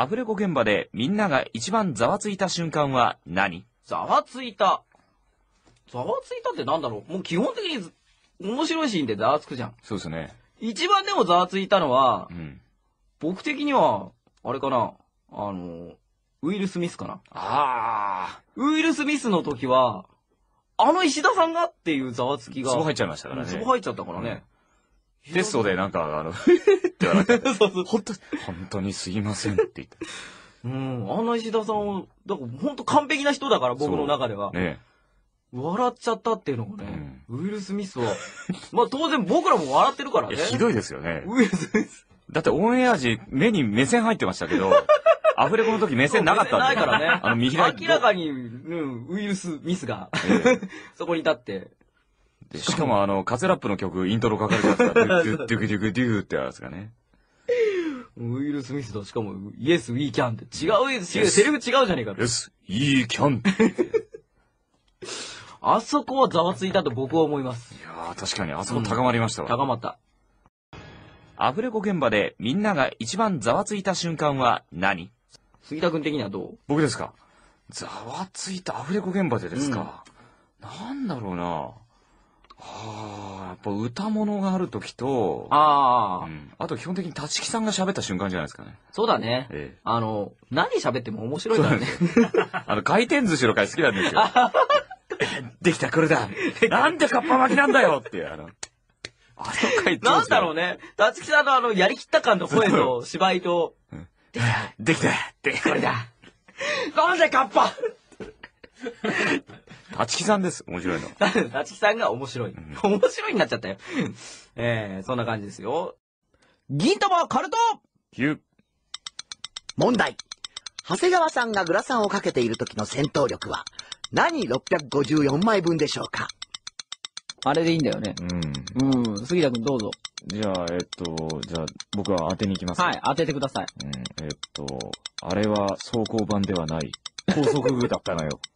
アフレコ現場でみんなが一番ざわついた瞬間は何？ざわついた。ざわついたってなんだろう？もう基本的にず面白いシーンでざわつくじゃん。そうですね。一番でもざわついたのはう、ん。僕的には、あれかな、あの、ウィル・スミスかな？あウィル・スミスの時は、あの石田さんがっていうざわつきあ、が。ツボ入っちゃいましたからね。ツボ入っちゃったからね。テストでなんか、あの、って笑って、そうそう。本当、本当にすいませんって言って。うん、あの石田さんを、だから本当完璧な人だから、僕の中では。ね笑っちゃったっていうのがね、ウィル・スミスは、まあ当然僕らも笑ってるからね。ひどいですよね。ウィル・スミス。だってオンエア時、目に目線入ってましたけど、アフレコの時目線なかったんで。ないからね。あの、見開き。明らかに、うん、ウィル・スミスが、えそこに立って、えでしかもあの、カツラップの曲、イントロ書かれてますから、ドゥドゥドゥクドゥクドゥってやつがね。ウィル・スミスと、しかも、イエス・ウィー・キャンって、違う、違う、セリフ違うじゃねえかとよ。し、いいキャン。あそこはざわついたと僕は思います。いやー、確かに、あそこ高まりましたわ。高まった。アフレコ現場でみんなが一番ざわついた瞬間は何？杉田君的にはどう？僕ですか？ざわついたアフレコ現場でですか、なんだろうなあーやっぱ歌物がある時と、ああ、うんあと基本的に立木さんが喋った瞬間じゃないですかね。そうだね。ええあの、何喋っても面白いからね。あの、回転寿司の回好きなんですよ。できた、これだ。なんでカッパ巻きなんだよっていう、あの、あの回なんだろうね。立木さんのあの、やりきった感の声と芝居と、できたって。これだ。なんでカッパ立木さんです、面白いの。立木さんが面白い。面白いになっちゃったよ。えー、そんな感じですよ。銀玉カルトヒュー問題。長谷川さんがグラサンをかけている時の戦闘力は、何654枚分でしょうか？あれでいいんだよね。うん。うん、杉田君どうぞ。じゃあ、えっと、じゃあ、僕は当てに行きます。はい、当ててください。うん、えっと、あれは走行版ではない。高速具だったのよ。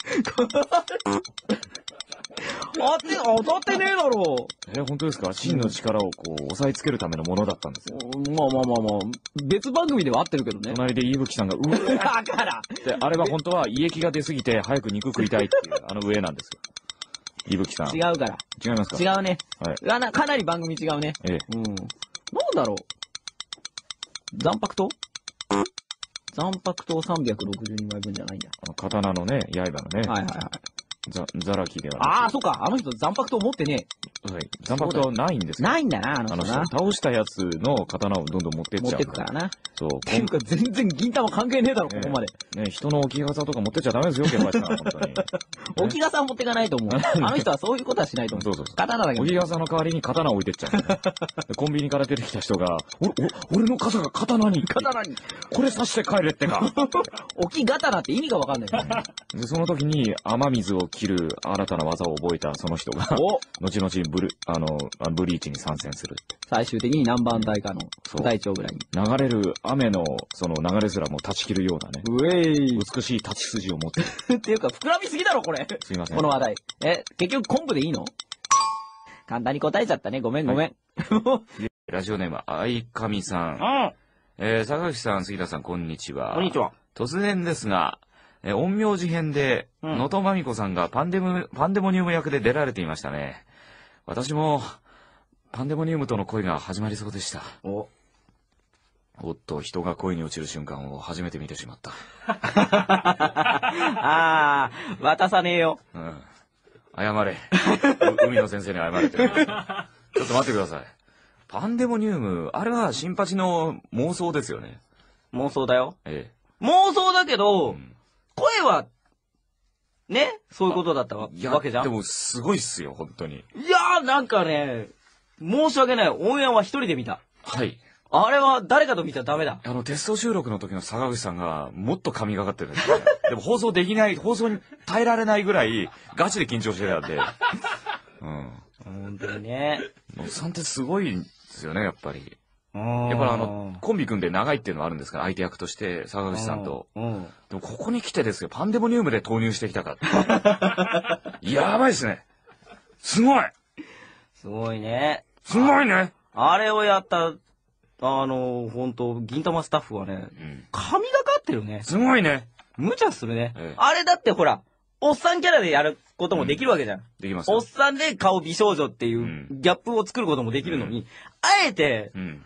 当て、当たってねえだろえ、本当ですか？真の力をこう、押さえつけるためのものだったんですよ。まあまあまあまあ、別番組では合ってるけどね。隣で伊吹さんが、うわだから。って、あれは本当は胃液が出すぎて早く肉食いたいっていう、あの上なんですよ。伊吹さん。違うから。違いますか？違うね。はい。かなかなり番組違うね。ええ。うん。なんだろう。残白刀？残白刀362枚分じゃないんだ。あの刀のね、刃のね、はいはいはい。ざ、ざらきではああ、なそうか。あの人残白刀持ってねくはい。残白刀ないんですえ。よ。ないんだな、ああの、の人な。倒したやつの刀をどんどん持ってっ持っちゃうてくからな。っそう。ていうか、全然銀玉関係ねえだろ、ここまで。ね、人の置き傘とか持ってっちゃダメですよ、ケンバチさん、本当に。置き傘は持っていかないと思う。あの人はそういうことはしないと思う。そうそうそう刀だけど置。き傘の代わりに刀を置いてっちゃう、コンビニから出てきた人が、お、お、俺の傘が刀に。刀に。これ刺して帰れってか。置き刀って意味がわかんないよね。で、その時に雨水を切る新たな技を覚えたその人が、お後々ブル、あの、あブリーチに参戦するって。最終的に何番隊かのそう隊長ぐらいに。流れる雨の、その流れすらも断ち切るようなね、うえい。美しい立ち筋を持ってる。っていうか、膨らみすぎだろ、これ。すいません。この話題。え、結局昆布でいいの？簡単に答えちゃったね。ごめんごめん。ラジオネーム、相上さん。うん。えー、坂口さん、杉田さん、こんにちは。こんにちは。突然ですが、えー陰陽師編で、うん能登まみこさんがパンデム、パンデモニウム役で出られていましたね。私も、パンデモニウムとの恋が始まりそうでした。お。おっと、人が恋に落ちる瞬間を初めて見てしまった。あー、渡さねえよ。うん。謝れ。う海の先生に謝れて。ちょっと待ってください。パンデモニウム、あれは新八の妄想ですよね。妄想だよ。え妄想だけえ。ど、うん声は、ね、そういうことだったわいや、わけじゃん。でもすごいっすよ、本当に。いやー、なんかね、申し訳ない。オンエアは一人で見た。はい。あれは誰かと見ちゃダメだ。あの、テスト収録の時の坂口さんが、もっと神がかってるんですよね。でも放送できない、放送に耐えられないぐらい、ガチで緊張してたんで。うん。本当にね。おっさんってすごいんですよね、やっぱり。ややっぱりあの、コンビ組んで長いっていうのはあるんですから、相手役として、坂口さんと。。うん。でもここに来てですよ、パンデモニウムで投入してきたか。やばいっすね。すごいすごいね。すごいねあれをやった、あの、本当銀玉スタッフはね、うん。神がかってるね。すごいね。無茶するね。ええあれだってほら、おっさんキャラでやることもできるわけじゃん。できますよおっ。さんで顔美少女っていううんギャップを作ることもできるのに、あえて、うん。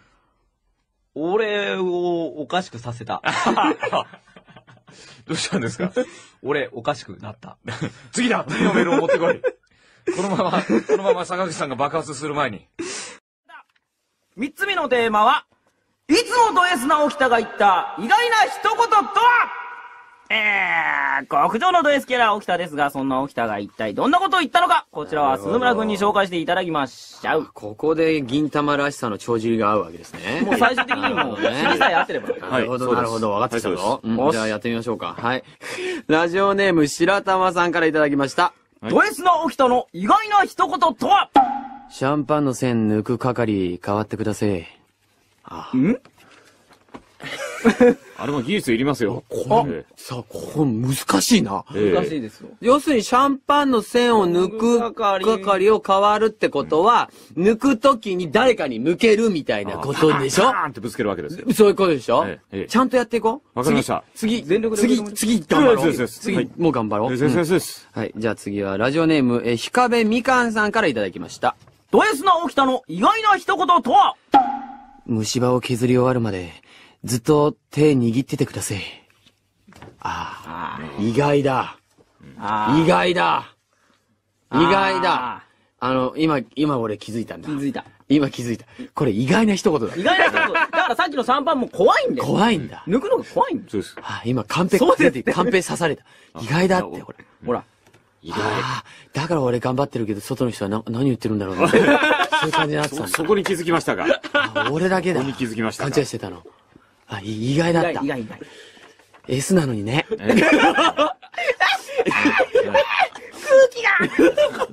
俺をおかしくさせた。どうしたんですか？俺、おかしくなった。次だ次のメールを持ってこい。このまま、このまま坂口さんが爆発する前に。三つ目のテーマは、いつもド S な沖田が言った意外な一言とは？えー、極上のド S キャラ沖田ですが、そんな沖田が一体どんなことを言ったのか、こちらは鈴村くんに紹介していただきましょう。ここで銀玉らしさの帳尻が合うわけですね。もう最終的にもう、尻さえ合ってれば。なるほど、はいなるほど、分かってきたぞ。うんじゃあやってみましょうか。はい。ラジオネーム白玉さんからいただきました。はいド S な沖田の意外な一言とは？シャンパンの線抜く係変わってください。あ、あれも技術いりますよ。こえさあ、ここ難しいな。え難しいですよ。要するにシャンパンの線を抜く係を変わるってことは、抜くときに誰かに向けるみたいなことでしょ？パーンってぶつけるわけですよ。そういうことでしょ、ちゃんとやっていこう。わかりました次、次全力で次、次、頑張ろう。次、はいもう頑張ろう。先生です。はい。じゃあ次は、ラジオネーム、えー、ひかべみかんさんからいただきました。ド S な沖田の意外な一言とは？虫歯を削り終わるまで、ずっと手握っててください。ああ、意外だ。あ意外だ。意外だあ。あの、今、今俺気づいたんだ気。づいた。今気づいた。これ意外な一言だ。意外な一言。だからさっきのシャンパンも怖いんだよ。怖いんだ。抜くのが怖いんだよ。そうです。あ今、カンペ、そうです出てカンペ刺された。意外だって、ほら。ほら。意外。だから俺頑張ってるけど、外の人はな何言ってるんだろうな。そういう感じになってたんそ、だそこに気づきましたか？あ。俺だけだここ。に気づきました勘か。違いしてたの。あ、い意外だった意。外、意外。S なのにね。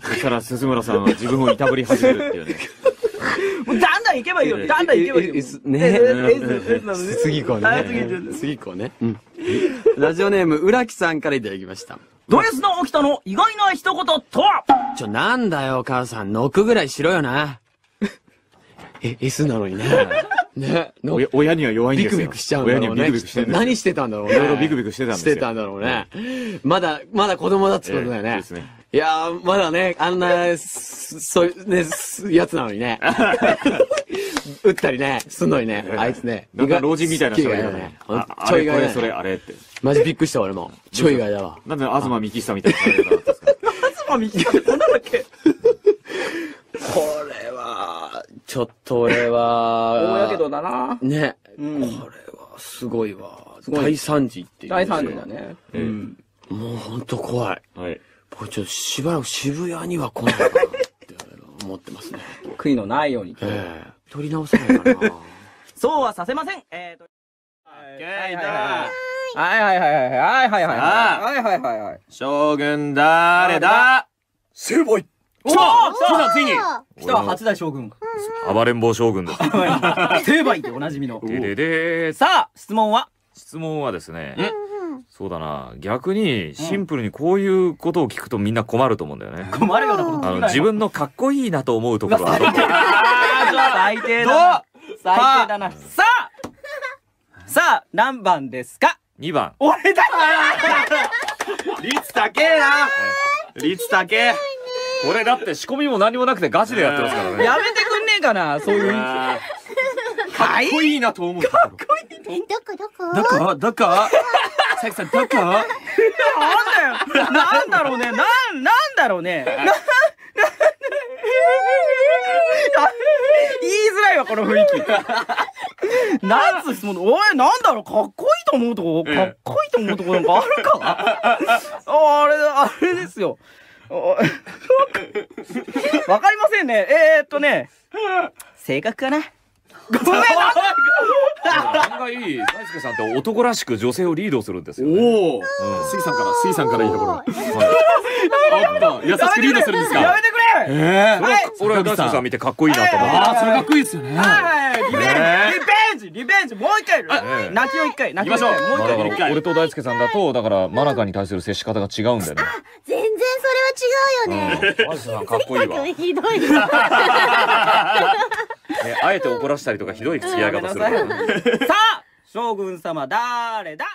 そしたら鈴村さんは自分をいたぶり始めるっていうね。もうだんだん行けばいいよ。だんだん行けばいいよ。S ね。え S、S なのね。次行こうはい次ね行こう。次行こうね。うん。ラジオネーム、浦木さんからいただきました。ド S の沖田の意外な一言とは？ちょ、なんだよ、母さん。ノックぐらいしろよな。え、S なのにね。ね。ノ親親には弱いんビですよ。クビクしちゃうんだろうね。親にはビクビクして。何してたんだろうね。いろいろビクビクしてたんですよしてたんだろうね。まだ、まだ子供だってことだよね。ですねいやー、まだね、あんな、すそういう、ね、すやつなのにね。撃ったりね、すんのにね。あいつね。なんか老人みたいな人がいるね。ちょい意外だこれ、それ、ね。あれって。マジびっくりした俺も。ちょい意外だわ。なんで東幹久みたいな感じだったんですか？妻みたいな。こんなんだっけこれは、ちょっと俺は、大やけどだな。ね。うん。これはすごいわ。ごい大惨事っていう。大惨事だ。ね。ええうん。もうほんと怖い。はい。僕ちょっとしばらく渋谷には来ないかなって思ってますね。悔いのないように。ええ取り直さないかな。そうはさせません。えーと。はいはいはいはいはいはいはいはいはいはいはいはいはいはい。将軍誰だ成敗おお来たついに来た初代将軍。暴れん坊将軍です。成敗でおなじみの。でででーさあ、質問は質問はですね、そうだな、逆にシンプルにこういうことを聞くとみんな困ると思うんだよね。困るようなことあの自分のかっこいいなと思うところは。あるんだよ最低だな。最低だな。さあ。さあ、何番ですか？2番。俺だ率高えな。率高え。これだって仕込みも何もなくてガチでやってますからね。やめてくんねえかなそういう。あー。かっこいい。なと思うところ。え、どこどこどこどこ？さきさんどこ？なんだよ。なんだろうね。なん、なんだろうね。言いづらいわ、この雰囲気。なんつう質問。おい、なんだろう。かっこいいと思うとこ、かっこいいと思うとこなんかあるか？ああれ、あれですよ。おわかりませんね。えー、っとね、性格かな。ごめんな案外、大輔さんって男らしく女性をリードするんですよ、ね。おお、水さんから、水さんからいいところ。あった、優しくリードするんですか？やめてくれええそれは、俺は大輔さん見てかっこいいなと思って。ああ、それかっこいいですよね。はいはい、リベンジ、ねリベンジ、リベンジ、もう一回、ね泣きを一回、泣きましょうもう一回、まあだから、俺と大輔さんだと、だから、マナカに対する接し方が違うんだよね。全然それは違うよね。大輔さんかっこいいわ。ひどい。ね、あえて怒らしたりとかひどい付き合い方する。さあ将軍様誰だ？